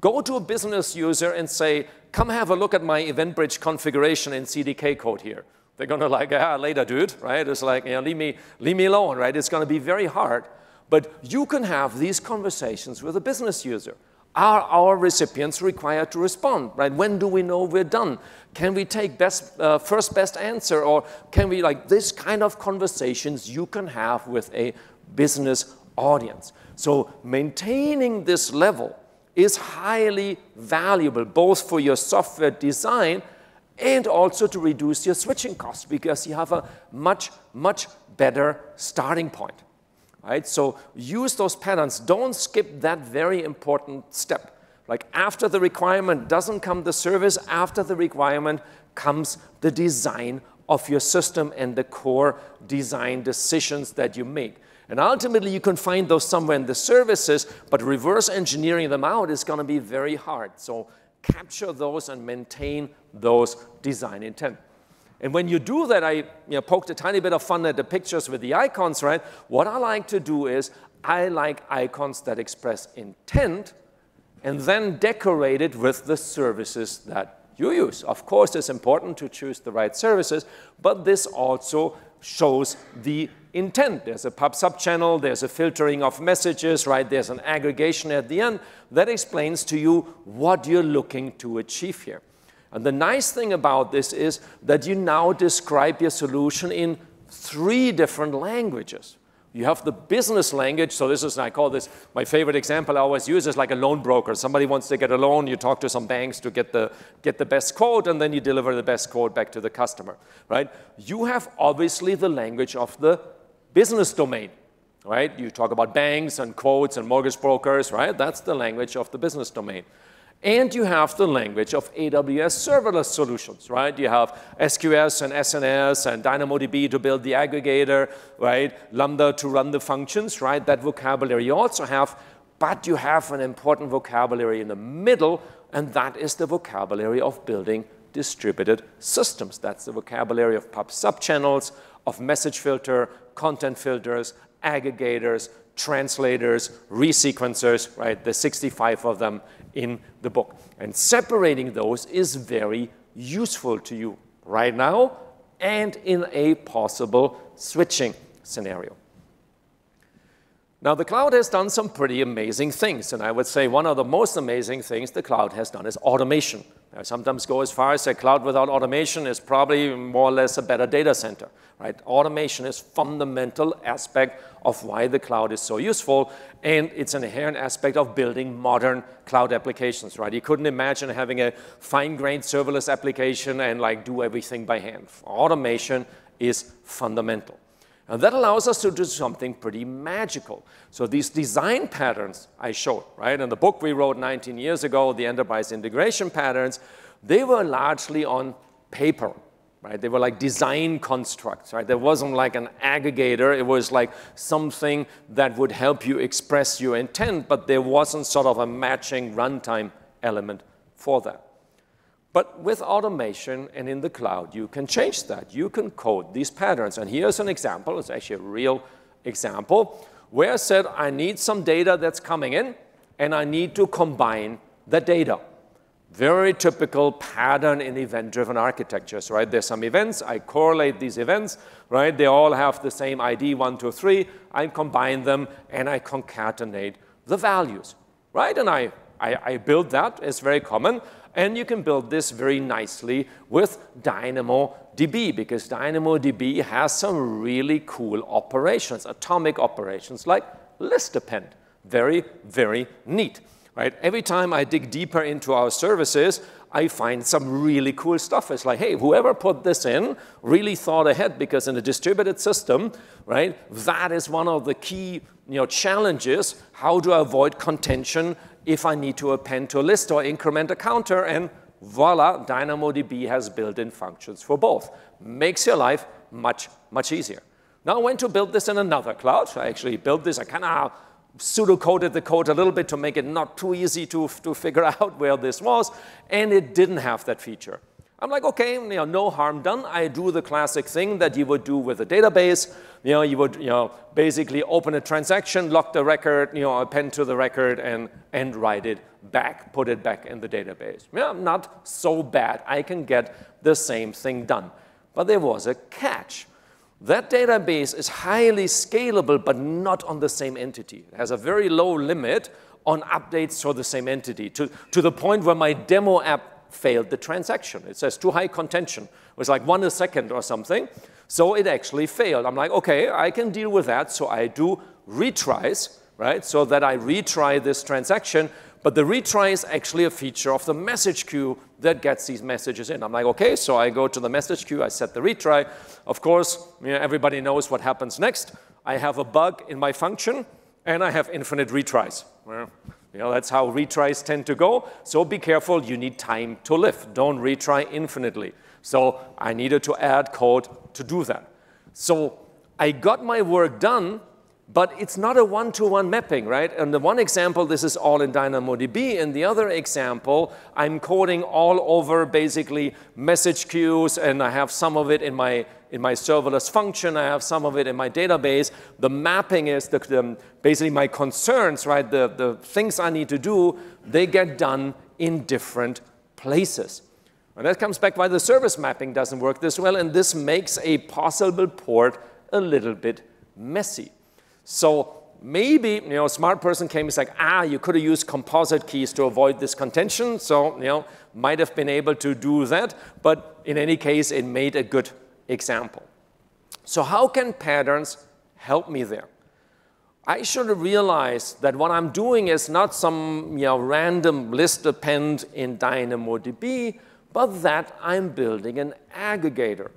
Go to a business user and say, come have a look at my EventBridge configuration in CDK code here. They're going (laughs) to like, ah, later, dude, right? It's like, leave me, leave me alone, right? It's going to be very hard. But you can have these conversations with a business user. Are our recipients required to respond, right? When do we know we're done? Can we take best, uh, first best answer? Or can we, like, this kind of conversations you can have with a business audience. So maintaining this level is highly valuable, both for your software design and also to reduce your switching costs because you have a much, much better starting point. Right? So use those patterns. Don't skip that very important step. Like after the requirement doesn't come the service, after the requirement comes the design of your system and the core design decisions that you make. And ultimately, you can find those somewhere in the services, but reverse engineering them out is going to be very hard. So capture those and maintain those design intent. And when you do that, I you know, poked a tiny bit of fun at the pictures with the icons, right? What I like to do is I like icons that express intent and then decorate it with the services that you use. Of course, it's important to choose the right services, but this also shows the intent. There's a pub sub channel, there's a filtering of messages, right? There's an aggregation at the end that explains to you what you're looking to achieve here. And the nice thing about this is that you now describe your solution in three different languages. You have the business language. So this is, I call this, my favorite example I always use is like a loan broker. Somebody wants to get a loan, you talk to some banks to get the, get the best quote, and then you deliver the best quote back to the customer, right? You have obviously the language of the business domain, right? You talk about banks and quotes and mortgage brokers, right? That's the language of the business domain. And you have the language of AWS serverless solutions, right? You have SQS and SNS and DynamoDB to build the aggregator, right? Lambda to run the functions, right? That vocabulary you also have, but you have an important vocabulary in the middle, and that is the vocabulary of building distributed systems. That's the vocabulary of pub sub channels, of message filter, content filters, aggregators, translators, resequencers, right? There's 65 of them in the book. And separating those is very useful to you right now and in a possible switching scenario. Now, the cloud has done some pretty amazing things, and I would say one of the most amazing things the cloud has done is automation. I sometimes go as far as say cloud without automation is probably more or less a better data center, right? Automation is fundamental aspect of why the cloud is so useful, and it's an inherent aspect of building modern cloud applications, right? You couldn't imagine having a fine-grained serverless application and like do everything by hand. Automation is fundamental. And that allows us to do something pretty magical. So these design patterns I showed, right? In the book we wrote 19 years ago, the enterprise integration patterns, they were largely on paper, right? They were like design constructs, right? There wasn't like an aggregator. It was like something that would help you express your intent, but there wasn't sort of a matching runtime element for that. But with automation and in the cloud, you can change that. You can code these patterns. And here's an example. It's actually a real example where I said I need some data that's coming in and I need to combine the data. Very typical pattern in event-driven architectures, right? There's some events, I correlate these events, right? They all have the same ID, one, two, three. I combine them and I concatenate the values, right? And I, I, I build that, it's very common. And you can build this very nicely with DynamoDB because DynamoDB has some really cool operations, atomic operations like list append. Very, very neat. Right? Every time I dig deeper into our services, I find some really cool stuff. It's like, hey, whoever put this in really thought ahead because in a distributed system, right, that is one of the key you know, challenges. How I avoid contention if I need to append to a list or increment a counter, and voila, DynamoDB has built-in functions for both. Makes your life much, much easier. Now I went to build this in another cloud. I actually built this, I kind of pseudo-coded the code a little bit to make it not too easy to, to figure (laughs) out where this was, and it didn't have that feature. I'm like, okay, you know, no harm done. I do the classic thing that you would do with a database. You know, you would, you know, basically open a transaction, lock the record, you know, append to the record, and, and write it back, put it back in the database. Yeah, not so bad. I can get the same thing done. But there was a catch. That database is highly scalable, but not on the same entity. It has a very low limit on updates for the same entity, to, to the point where my demo app failed the transaction. It says too high contention. It was like one a second or something. So it actually failed. I'm like, okay, I can deal with that. So I do retries, right? So that I retry this transaction. But the retry is actually a feature of the message queue that gets these messages in. I'm like, okay, so I go to the message queue, I set the retry. Of course, you know, everybody knows what happens next. I have a bug in my function, and I have infinite retries. Well, you know, that's how retries tend to go. So be careful, you need time to live. Don't retry infinitely. So I needed to add code to do that. So I got my work done, But it's not a one-to-one -one mapping, right? And the one example, this is all in DynamoDB. In the other example, I'm coding all over basically message queues, and I have some of it in my, in my serverless function. I have some of it in my database. The mapping is the, the, basically my concerns, right? The, the things I need to do, they get done in different places. And that comes back why the service mapping doesn't work this well, and this makes a possible port a little bit messy. So maybe, you know, a smart person came and said, ah, you could have used composite keys to avoid this contention. So, you know, might have been able to do that. But in any case, it made a good example. So how can patterns help me there? I should realize that what I'm doing is not some you know, random list append in DynamoDB, but that I'm building an aggregator.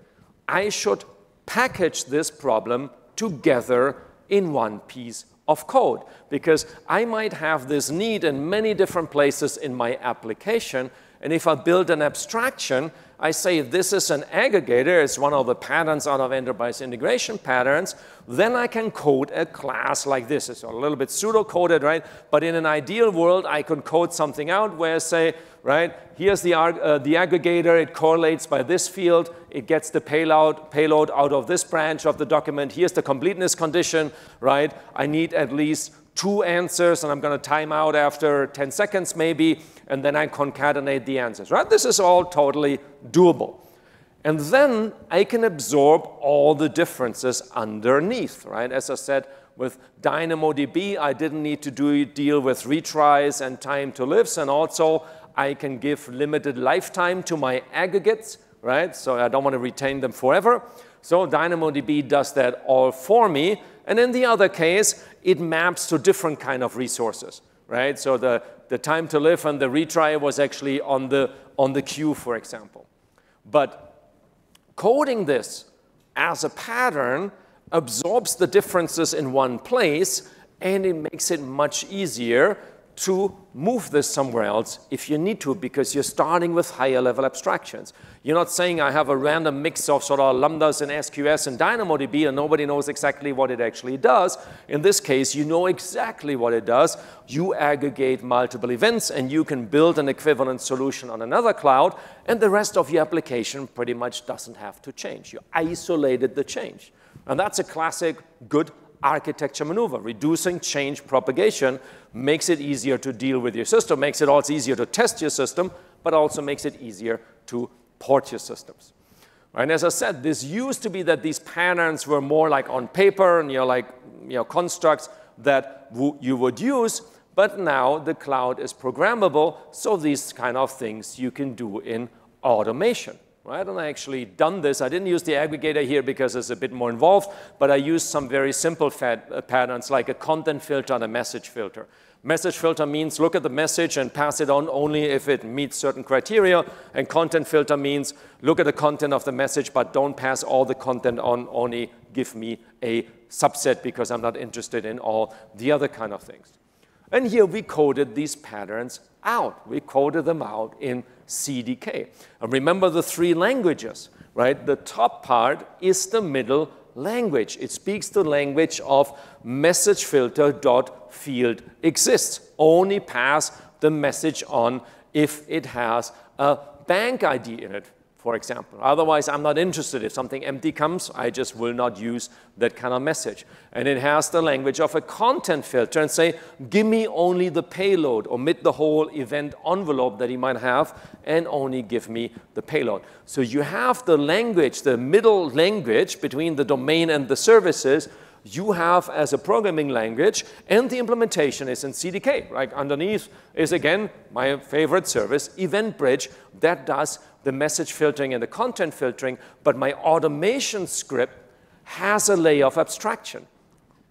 I should package this problem together in one piece of code because I might have this need in many different places in my application. And if I build an abstraction, I say this is an aggregator, it's one of the patterns out of enterprise integration patterns, then I can code a class like this. It's a little bit pseudo-coded, right? But in an ideal world, I could code something out where I say, right, here's the, uh, the aggregator, it correlates by this field, it gets the payload, payload out of this branch of the document, here's the completeness condition, right? I need at least two answers, and I'm going to time out after 10 seconds maybe, and then I concatenate the answers, right? This is all totally doable. And then I can absorb all the differences underneath, right? As I said, with DynamoDB, I didn't need to do, deal with retries and time to lives, and also I can give limited lifetime to my aggregates, right? So I don't want to retain them forever. So DynamoDB does that all for me. And in the other case, it maps to different kind of resources, right? So the, the time to live and the retry was actually on the, on the queue, for example. But coding this as a pattern absorbs the differences in one place and it makes it much easier to move this somewhere else if you need to because you're starting with higher level abstractions. You're not saying I have a random mix of sort of lambdas and SQS and DynamoDB and nobody knows exactly what it actually does. In this case, you know exactly what it does. You aggregate multiple events and you can build an equivalent solution on another cloud and the rest of your application pretty much doesn't have to change. You isolated the change. And that's a classic good architecture maneuver. Reducing change propagation makes it easier to deal with your system, makes it also easier to test your system, but also makes it easier to port your systems. And as I said, this used to be that these patterns were more like on paper and you know, like you know, constructs that you would use, but now the cloud is programmable, so these kind of things you can do in automation right? And I actually done this. I didn't use the aggregator here because it's a bit more involved, but I used some very simple uh, patterns like a content filter and a message filter. Message filter means look at the message and pass it on only if it meets certain criteria. And content filter means look at the content of the message, but don't pass all the content on, only give me a subset because I'm not interested in all the other kind of things. And here we coded these patterns out. We coded them out in CDK. And remember the three languages, right? The top part is the middle language. It speaks the language of message filter dot field exists. Only pass the message on if it has a bank ID in it for example. Otherwise, I'm not interested. If something empty comes, I just will not use that kind of message. And it has the language of a content filter and say, give me only the payload, omit the whole event envelope that he might have, and only give me the payload. So you have the language, the middle language between the domain and the services, you have as a programming language, and the implementation is in CDK. Right underneath is again my favorite service, EventBridge, that does the message filtering and the content filtering, but my automation script has a layer of abstraction.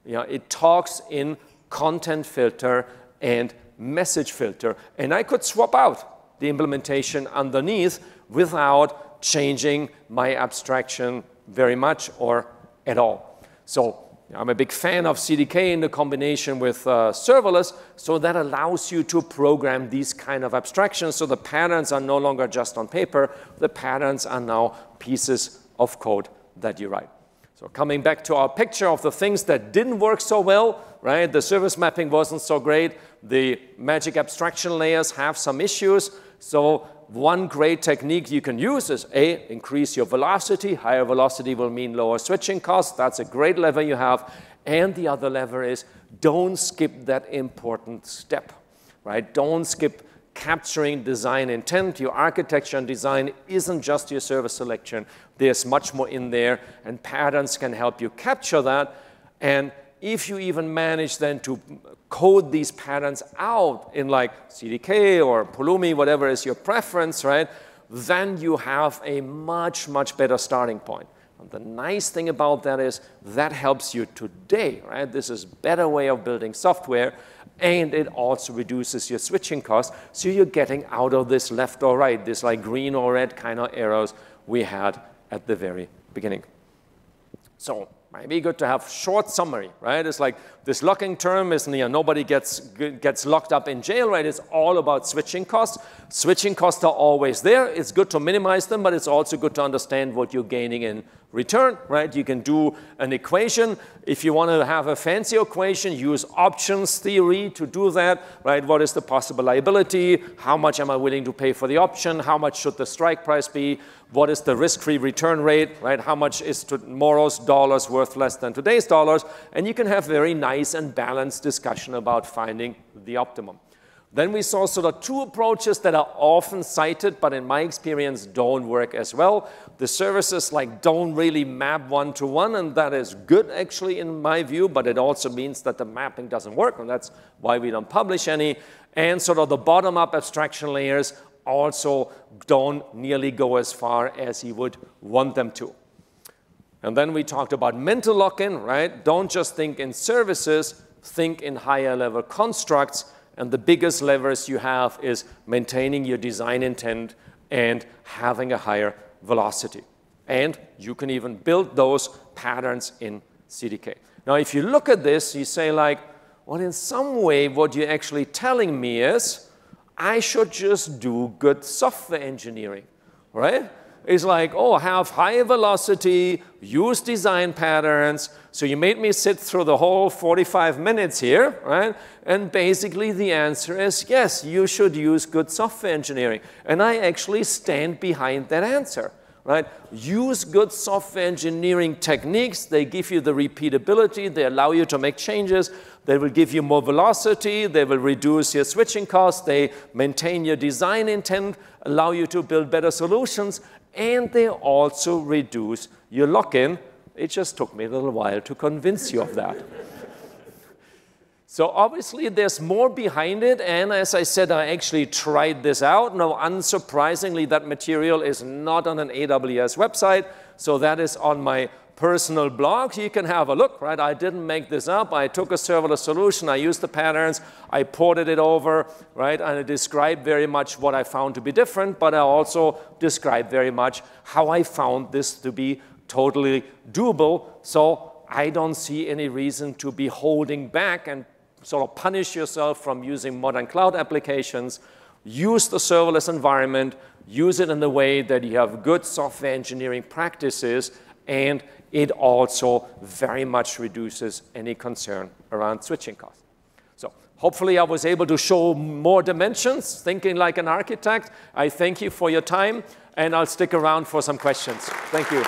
You know, it talks in content filter and message filter, and I could swap out the implementation underneath without changing my abstraction very much or at all. So I'm a big fan of CDK in the combination with uh, serverless, so that allows you to program these kind of abstractions. So the patterns are no longer just on paper, the patterns are now pieces of code that you write. So coming back to our picture of the things that didn't work so well, right? The service mapping wasn't so great. The magic abstraction layers have some issues. So one great technique you can use is A, increase your velocity. Higher velocity will mean lower switching costs. That's a great lever you have. And the other lever is don't skip that important step, right? Don't skip capturing design intent. Your architecture and design isn't just your service selection. There's much more in there, and patterns can help you capture that. And if you even manage then to code these patterns out in like CDK or Pulumi, whatever is your preference, right, then you have a much, much better starting point. And the nice thing about that is that helps you today, right? This is better way of building software and it also reduces your switching costs. So you're getting out of this left or right, this like green or red kind of arrows we had at the very beginning. So might be good to have short summary, right? It's like this lock-in term is, you know, nobody gets, gets locked up in jail, right? It's all about switching costs. Switching costs are always there. It's good to minimize them, but it's also good to understand what you're gaining in return, right? You can do an equation. If you want to have a fancy equation, use options theory to do that, right? What is the possible liability? How much am I willing to pay for the option? How much should the strike price be? What is the risk-free return rate, right? How much is tomorrow's dollars worth less than today's dollars? And you can have very nice and balanced discussion about finding the optimum. Then we saw sort of two approaches that are often cited, but in my experience don't work as well. The services like don't really map one-to-one, and that is good actually in my view, but it also means that the mapping doesn't work, and that's why we don't publish any. And sort of the bottom-up abstraction layers also don't nearly go as far as you would want them to. And then we talked about mental lock-in, right? Don't just think in services, think in higher level constructs and the biggest levers you have is maintaining your design intent and having a higher velocity. And you can even build those patterns in CDK. Now, if you look at this, you say like, well, in some way, what you're actually telling me is I should just do good software engineering, right? Is like, oh, have high velocity, use design patterns. So you made me sit through the whole 45 minutes here, right? And basically the answer is yes, you should use good software engineering. And I actually stand behind that answer right? Use good software engineering techniques. They give you the repeatability. They allow you to make changes. They will give you more velocity. They will reduce your switching costs. They maintain your design intent, allow you to build better solutions, and they also reduce your lock-in. It just took me a little while to convince you of that. So obviously there's more behind it, and as I said, I actually tried this out. Now, unsurprisingly, that material is not on an AWS website, so that is on my personal blog. You can have a look, right? I didn't make this up. I took a serverless solution, I used the patterns, I ported it over, right? And I described very much what I found to be different, but I also described very much how I found this to be totally doable. So I don't see any reason to be holding back and sort of punish yourself from using modern cloud applications, use the serverless environment, use it in the way that you have good software engineering practices, and it also very much reduces any concern around switching costs. So hopefully I was able to show more dimensions, thinking like an architect. I thank you for your time, and I'll stick around for some questions. Thank you.